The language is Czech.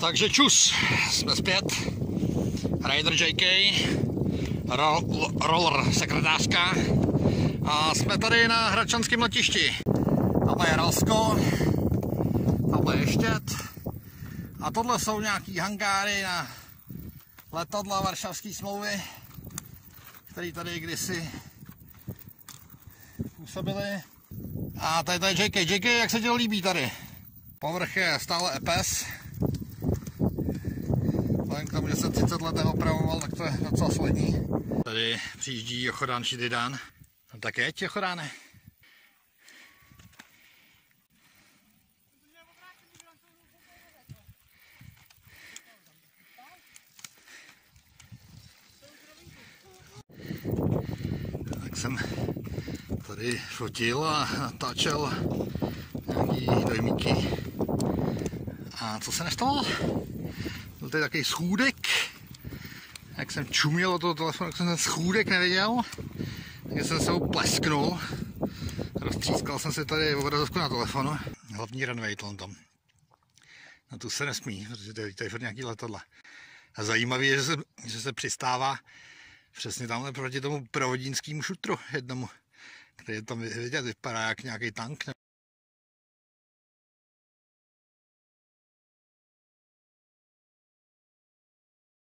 Takže čus, jsme zpět. Rider JK, roll, roller sekretářka. A jsme tady na Hradčanském letišti. Tam je Ralsko, tam je Štět. A tohle jsou nějaký hangáry na letadla Varšavské smlouvy, které tady kdysi působily. A tady, tady JK. JK, jak se ti líbí tady? Povrch je stále EPS. K tomu, že jsem 30 let neopravoval, tak to je docela solidní. Tady přijíždí Jochodán Šididán. No tak jeď, Jochodáne. Tak jsem tady fotil a natáčel nějaký dojmíky. A co se nestalo? Byl tady takový schůdek. Jak jsem čuměl do toho telefonu, jak jsem ten schůdek neviděl, tak jsem se ho plesknul. Roztřískal jsem si tady obrazovku na telefonu. Hlavní runway tam. Na tu se nesmí, protože tady, je nějaký letadla. A zajímavé je, že se, že se přistává přesně tamhle proti tomu provodínskému šutru jednomu, který je tam vidět, vypadá jak nějaký tank.